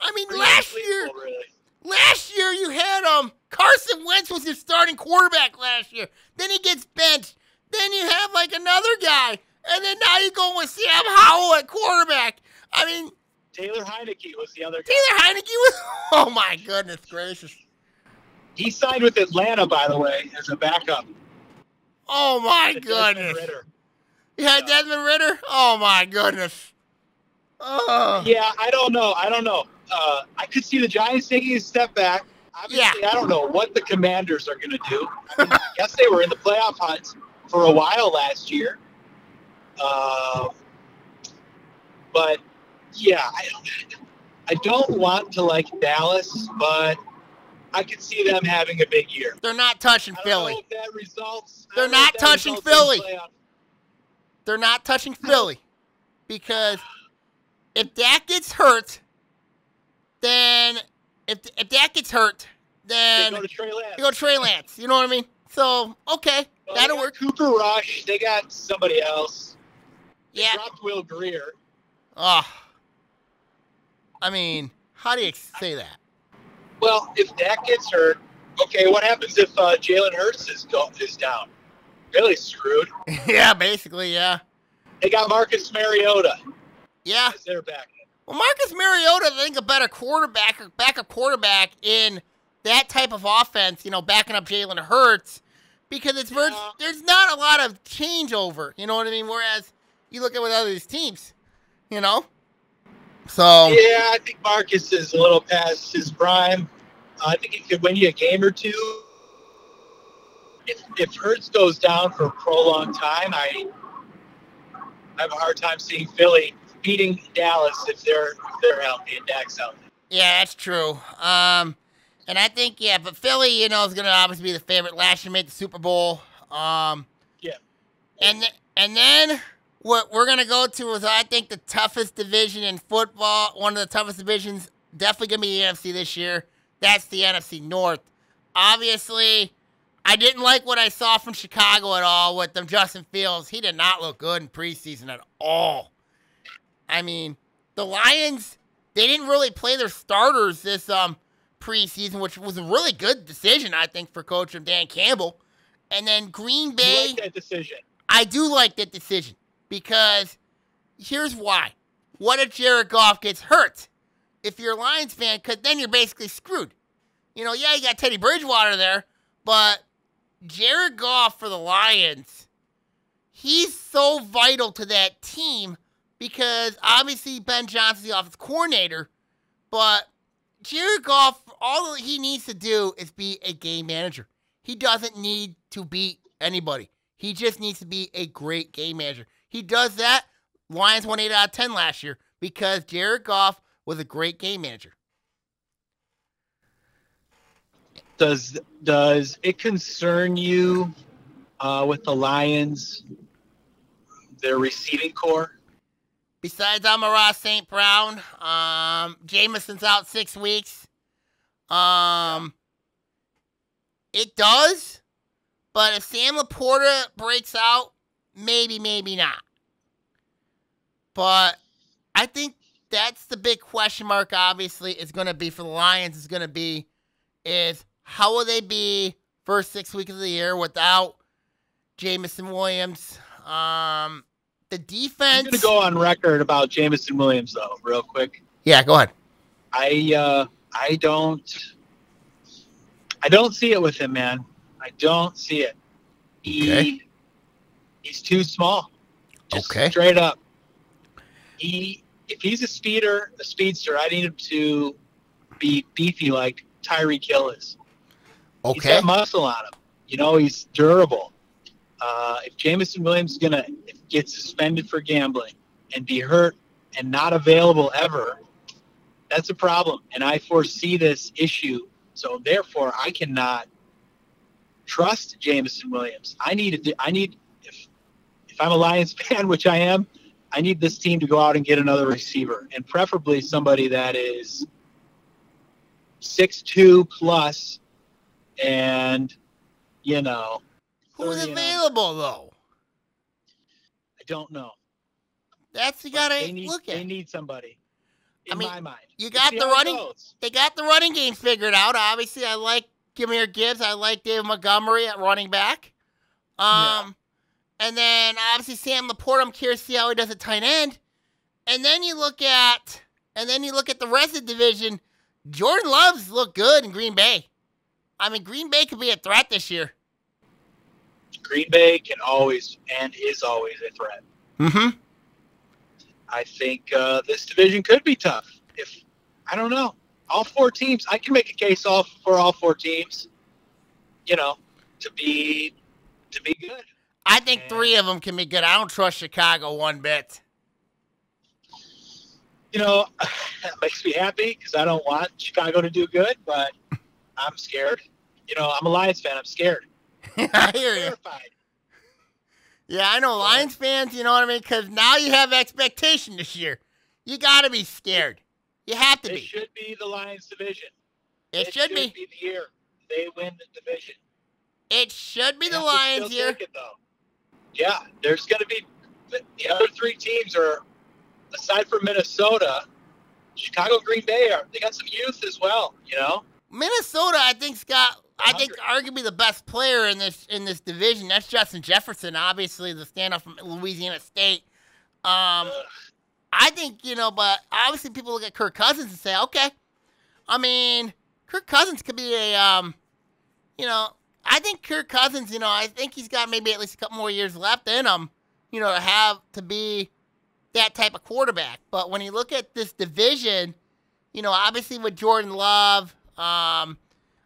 I mean, Pretty last year, really. last year you had um Carson Wentz was your starting quarterback last year. Then he gets benched. Then you have like another guy, and then now you're going with Sam Howell at quarterback. I mean, Taylor Heinicke was the other guy. Taylor Heinicke was. Oh my goodness gracious! He signed with Atlanta, by the way, as a backup. Oh my to Desmond goodness! Ridder. Yeah, Desmond Ridder. Oh my goodness! Oh. Yeah, I don't know. I don't know. Uh, I could see the Giants taking a step back. Obviously, I don't know what the Commanders are going to do. I, mean, I guess they were in the playoff hunt for a while last year. Um, but yeah, I don't, I don't want to like Dallas, but I could see them having a big year. They're not touching I don't know Philly. that results. They're don't know if not that touching Philly. They're not touching Philly because if that gets hurt, then if if Dak gets hurt, They then go to Trey Lance. you go Trey Lance. You know what I mean? So okay, Well, that'll work. Cooper Rush. They got somebody else. They Yeah. dropped Will Grier. Oh, I mean, how do you say that? Well, if Dak gets hurt, okay, what happens if uh, Jalen Hurts is, go- is down? Really screwed. yeah, basically, yeah, They got Marcus Mariota yeah. as their backup. Well, Marcus Mariota, I think a better quarterback, or backup quarterback in that type of offense. You know, backing up Jalen Hurts because it's Yeah. there's not a lot of changeover. You know what I mean? Whereas you look at with other these teams, you know. So Yeah, I think Marcus is a little past his prime. I think he could win you a game or two. If, if Hurts goes down for a prolonged time, I I have a hard time seeing Philly beating Dallas if they're if they're healthy and Dak's healthy. Yeah, that's true. Um, and I think yeah, but Philly, you know, is gonna obviously be the favorite. Last year made the Super Bowl. Um, yeah, and and then what we're gonna go to is I think the toughest division in football. One of the toughest divisions, definitely gonna be the NFC this year. That's the NFC North. Obviously, I didn't like what I saw from Chicago at all with them. Justin Fields, he did not look good in preseason at all. I mean, the Lions, they didn't really play their starters this um preseason, which was a really good decision, I think, for coach Dan Campbell. And then Green Bay. Like that decision. I do like that decision because here's why. What if Jared Goff gets hurt? If you're a Lions fan, because then you're basically screwed. You know, yeah, you got Teddy Bridgewater there, but Jared Goff for the Lions, he's so vital to that team because obviously Ben Johnson's the offensive coordinator, but Jared Goff, all he needs to do is be a game manager. He doesn't need to beat anybody. He just needs to be a great game manager. He does that. Lions won 8 out of 10 last year because Jared Goff was a great game manager. Does does it concern you uh, with the Lions, their receiving core? Besides Amon-Ra St. Brown, um, Jameson's out six weeks. Um, it does, but if Sam LaPorta breaks out, maybe, maybe not. But I think that's the big question mark. Obviously, is going to be for the Lions. Is going to be is how will they be first six weeks of the year without Jameson Williams? Um, the defense. I'm going to go on record about Jameson Williams though, real quick. Yeah, go ahead. I uh, I don't I don't see it with him, man. I don't see it. He okay. He's too small. Just okay. Straight up. He if he's a speeder, a speedster, I need him to be beefy like Tyreek Hill is. Okay. He's got muscle on him. You know, he's durable. Uh, if Jameson Williams is gonna get suspended for gambling and be hurt and not available ever, that's a problem. And I foresee this issue. So therefore, I cannot trust Jameson Williams. I need I need if I'm a Lions fan, which I am, I need this team to go out and get another receiver, and preferably somebody that is six two plus, and you know who's available know. though. I don't know. That's you gotta need, look at. They need somebody. In I mean, my mind, you got the running. They got the running game figured out. Obviously, I like Jahmyr Gibbs. I like David Montgomery at running back. Um. And then obviously Sam LaPorta, I'm curious to see how he does at tight end. And then you look at, and then you look at the rest of the division. Jordan Love's look good in Green Bay. I mean, Green Bay could be a threat this year. Green Bay can always and is always a threat. Mm-hmm. I think uh, this division could be tough. If I don't know, all four teams, I can make a case all for all four teams. You know, to be to be good. I think three of them can be good. I don't trust Chicago one bit. You know, that makes me happy because I don't want Chicago to do good, but I'm scared. You know, I'm a Lions fan. I'm scared. I hear you. Terrified. Yeah, I know Lions fans. You know what I mean? Because now you have expectation this year. You got to be scared. You have to it be. It should be the Lions division. It, it should, should be. be the year they win the division. It should be the Lions year. It, though. Yeah, there's going to be the other three teams are aside from Minnesota, Chicago, Green Bay are they got some youth as well. You know, Minnesota I think's got I think arguably the best player in this in this division. That's Justin Jefferson, obviously the standout from Louisiana State. Um, I think you know, but obviously people look at Kirk Cousins and say, okay, I mean, Kirk Cousins could be a, um, you know, I think Kirk Cousins, you know, I think he's got maybe at least a couple more years left in him, you know, to have to be that type of quarterback. But when you look at this division, you know, obviously with Jordan Love, um,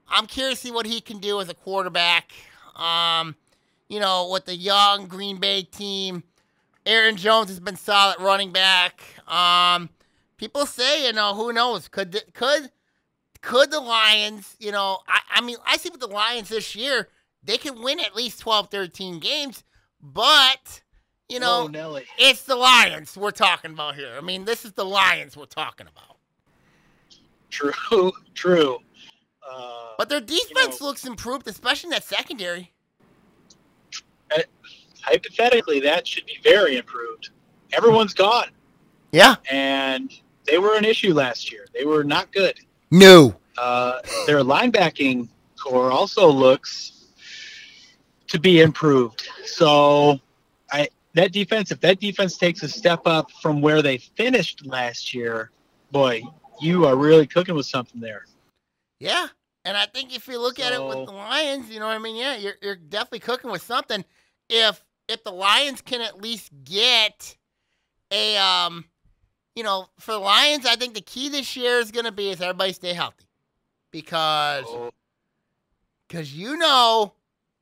I'm curious to see what he can do as a quarterback. Um, you know, with the young Green Bay team. Aaron Jones has been solid running back. Um, people say, you know, who knows? Could could could the Lions, you know, I, I mean, I see with the Lions this year, they could win at least 12, 13 games, but you know, Nelly. it's the Lions we're talking about here. I mean, this is the Lions we're talking about. True, true. Uh, But their defense know- looks improved, especially in that secondary. hypothetically, that should be very improved. Everyone's gone, Yeah. and they were an issue last year. They were not good. No. Uh, their linebacking core also looks to be improved. So, I that defense, if that defense takes a step up from where they finished last year, boy, you are really cooking with something there. Yeah. And I think if you look at it with the Lions, you know what I mean? Yeah, you're, you're definitely cooking with something. If if the Lions can at least get a um you know, for the Lions, I think the key this year is gonna be is everybody stay healthy. Because oh. because you know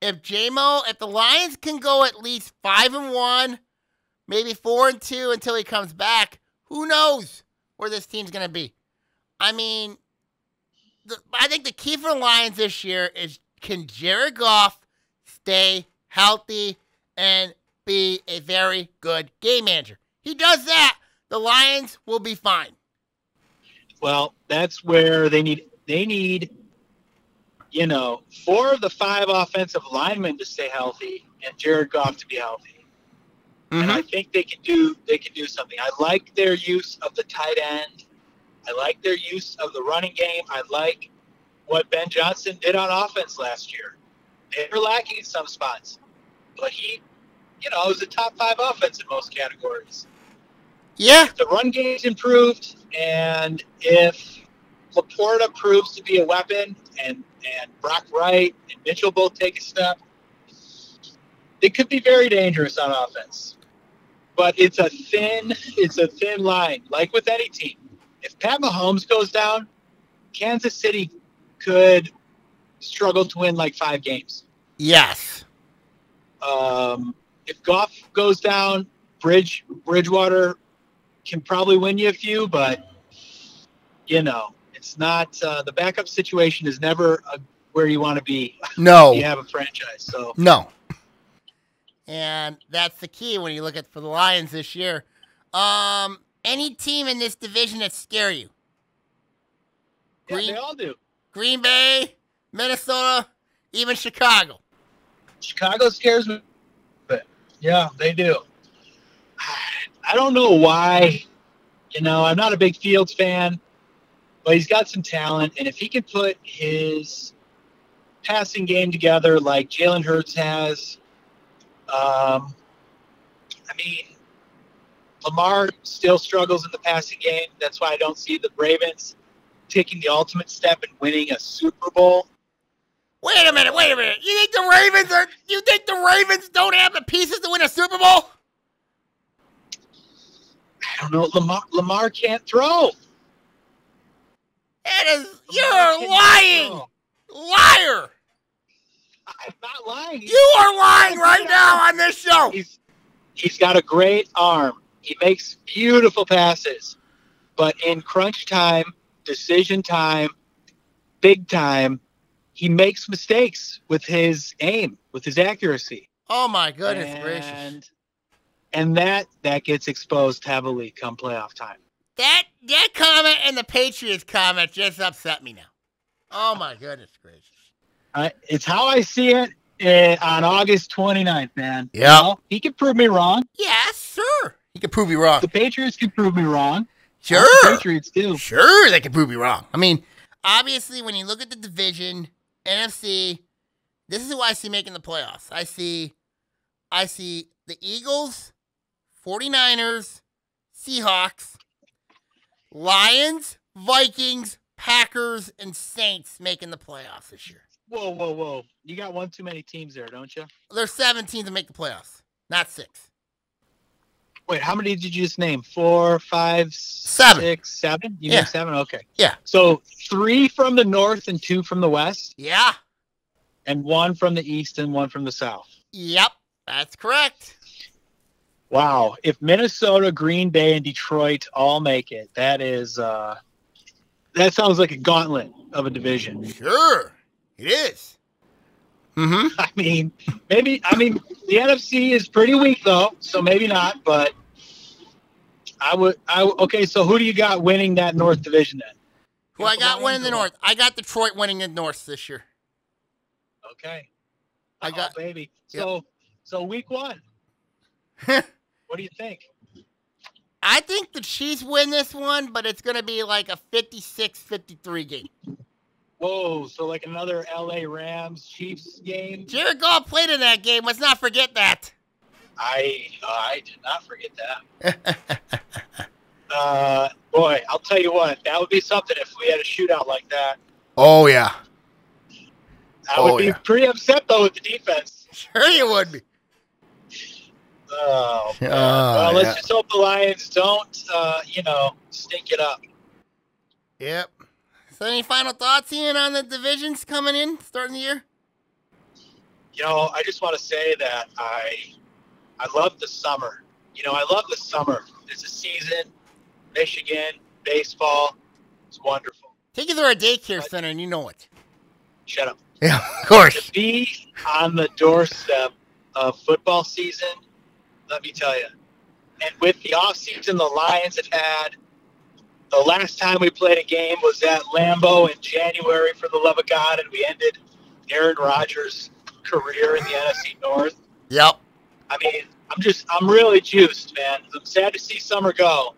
if JMO if the Lions can go at least five and one, maybe four and two until he comes back, who knows where this team's gonna be. I mean, the, I think the key for the Lions this year is can Jared Goff stay healthy and be a very good game manager. He does that, the Lions will be fine. Well, that's where they need they need you know four of the five offensive linemen to stay healthy and Jared Goff to be healthy. And mm-hmm. I think they can do they can do something. I like their use of the tight end. I like their use of the running game. I like what Ben Johnson did on offense last year. They were lacking in some spots, but he, you know, was a top five offense in most categories Yeah, the run game's improved and if Laporta proves to be a weapon and and Brock Wright and Mitchell both take a step, it could be very dangerous on offense. But it's a thin it's a thin line, like with any team. If Pat Mahomes goes down, Kansas City could struggle to win like five games. yes. Um, if Goff goes down, Bridge Bridgewater can probably win you a few, but you know it's not uh, the backup situation is never uh where you want to be. No. You have a franchise, so No. And that's the key when you look at for the Lions this year. Um, any team in this division that scare you? yeah, Green- they all do. Green Bay, Minnesota, even Chicago. Chicago scares me, but yeah, they do. I don't know why. You know, I'm not a big Fields fan, but he's got some talent, and if he can put his passing game together like Jalen Hurts has, um, I mean, Lamar still struggles in the passing game. That's why I don't see the Ravens taking the ultimate step and winning a Super Bowl. Wait a minute, wait a minute. You think the Ravens are you think the Ravens don't have the pieces to win a Super Bowl? I don't know. Lamar, Lamar can't throw. That is Lamar you're lying. throw. Liar. I'm not lying. You are lying right now on this show. He's he's got a great arm. He makes beautiful passes, but in crunch time, decision time, big time, he makes mistakes with his aim, with his accuracy. Oh my goodness and, gracious. And that that gets exposed heavily come playoff time. That that comment and the Patriots comment just upset me now. Oh my goodness gracious. I, it's how I see it eh, on August 29th, man. You Yeah. know, he could prove me wrong. Yes, sure. He can prove you wrong. The Patriots could prove me wrong. Sure. The Patriots do. Sure, they can prove me wrong. I mean, obviously, when you look at the division, NFC, this is who I see making the playoffs. I see, I see the Eagles, 49ers, Seahawks, Lions, Vikings, Packers, and Saints making the playoffs this year. Whoa, whoa, whoa! You got one too many teams there, don't you? There's 17 to make the playoffs, not six. Wait, how many did you just name? Four, five, Seven. six, seven? You Yeah. seven? Okay. Yeah. So three from the north and two from the west, Yeah. and one from the east and one from the south. Yep. That's correct. Wow. If Minnesota, Green Bay, and Detroit all make it, that is uh that sounds like a gauntlet of a division. Sure, it is. Mm-hmm. I mean, maybe I mean the NFC is pretty weak though, so maybe not, but I would I okay, so who do you got winning that North division then? Who I got winning the North? I got Detroit winning the North this year. Okay. I Oh, got baby. Yep. So so week 1. what do you think? I think the Chiefs win this one, but it's going to be like a 56-53 game. Whoa, so like another LA Rams Chiefs game? Jared Goff played in that game. Let's not forget that. I uh, I did not forget that. Uh, boy, I'll tell you what, that would be something if we had a shootout like that. oh yeah, I Oh, would be yeah. pretty upset though with the defense. sure you would be. Oh. Oh, well, let's yeah. just hope the Lions don't, uh, you know, stink it up. Yep. So, any final thoughts, Ian, on the divisions coming in starting the year? You know, I just want to say that I, I love the summer. You know, I love the summer. It's a season, Michigan baseball. It's wonderful. Take you through a daycare center, and you know it. Shut up. Yeah, of course. to be on the doorstep of football season, let me tell you. And with the offseason the Lions have had, the last time we played a game was at Lambeau in January for the love of God, and we ended Aaron Rodgers' career in the NFC North. Yep. I mean, I'm just, I'm really juiced, man. I'm sad to see summer go.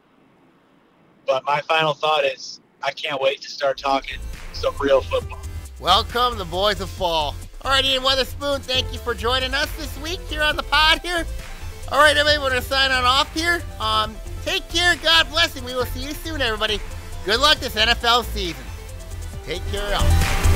But my final thought is, I can't wait to start talking some real football. Welcome, the boys of fall. All right, Ian Witherspoon, thank you for joining us this week here on the pod here. All right, everybody, we're going to sign on off here. Um, take care. God bless, and we will see you soon, everybody. Good luck this NFL season. Take care, y'all.